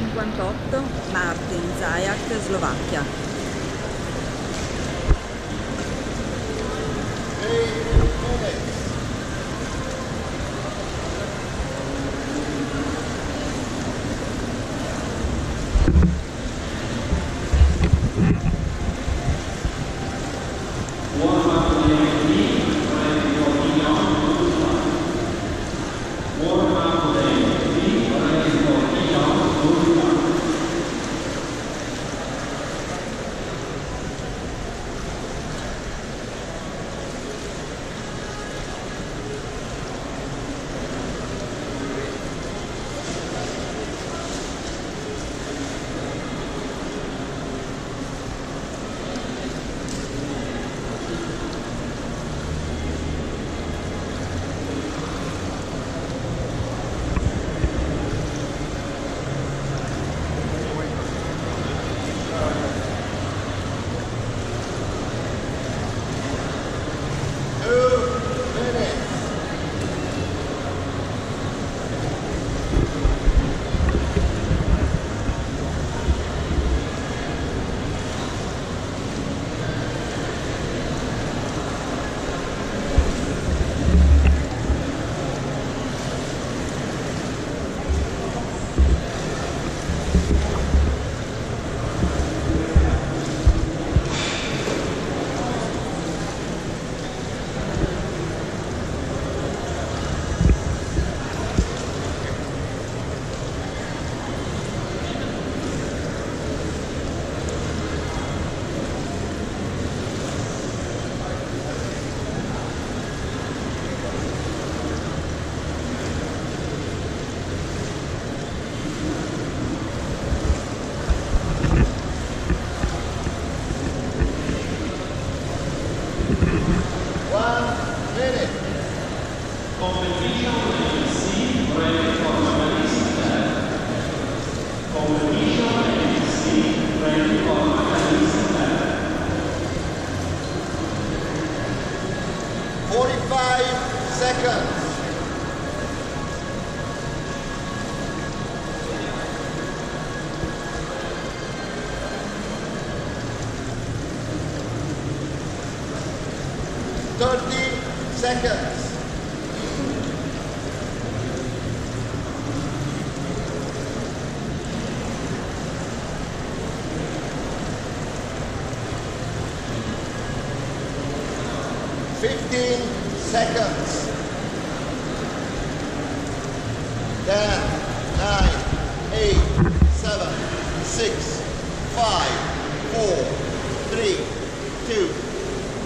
58 Martin Zajak, Slovacchia. Juan Pérez. Competido en el seconds. Fifteen seconds. Ten, nine, eight, seven, six, five, four, three, two,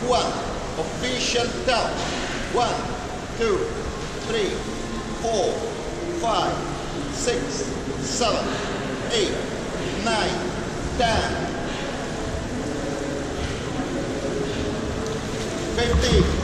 one. Official count. One, two, three, four, five, six, seven, eight, nine, ten. 15,